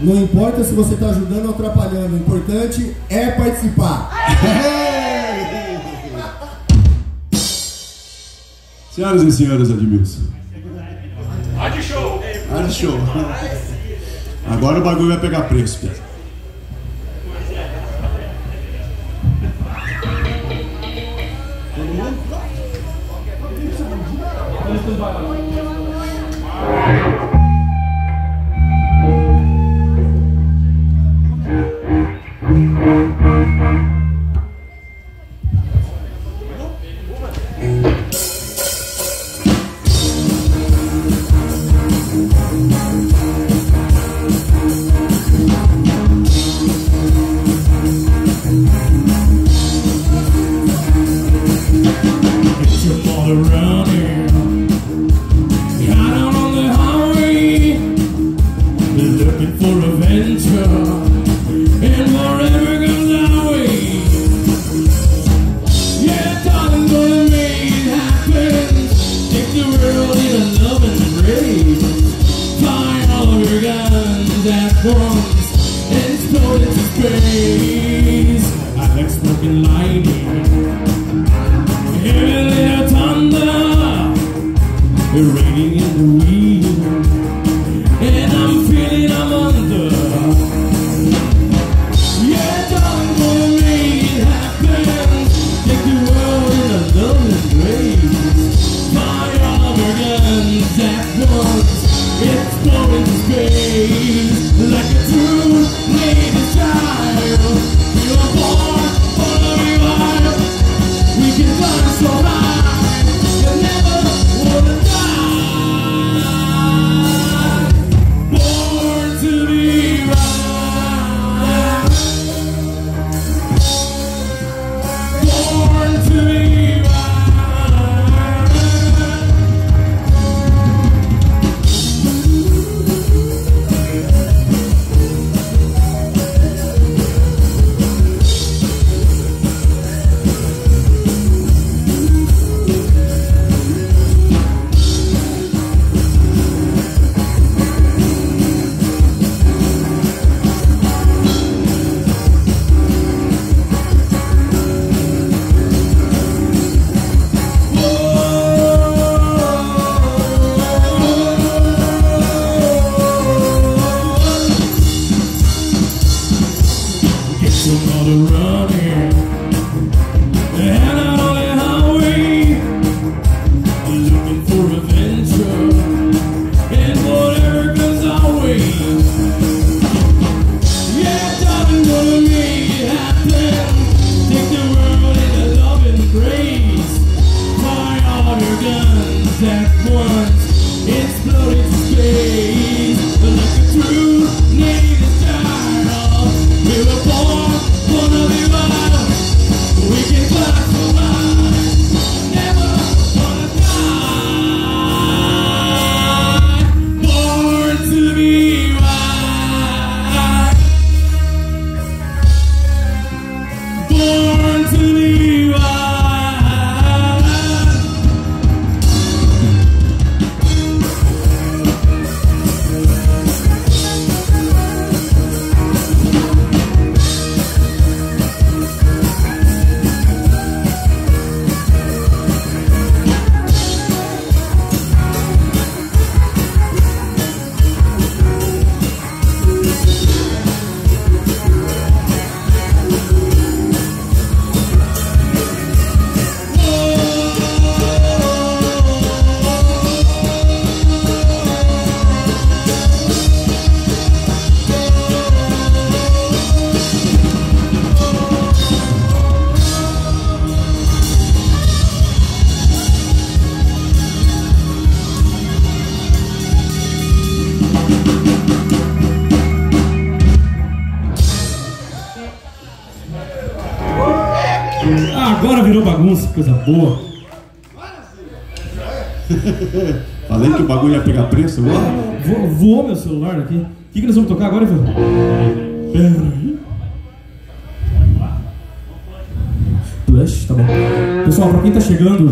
Não importa se você está ajudando ou atrapalhando, o importante é participar. Senhoras e senhores, Admilson. Rádio show! Rádio show! Agora o bagulho vai pegar preço, Pedro. Todo mundo? all around here you out on the highway. Looking for adventure. And wherever Yeah, darling, gonna make it the world in a loving embrace. All of your guns at once And gostei. Ah, agora virou bagunça, coisa boa. Falei que o bagulho ia pegar preço agora. Vo- voou meu celular aqui. O que, que nós vamos tocar agora, Ivan? Peraí. Tá bom. Pessoal, pra quem tá chegando,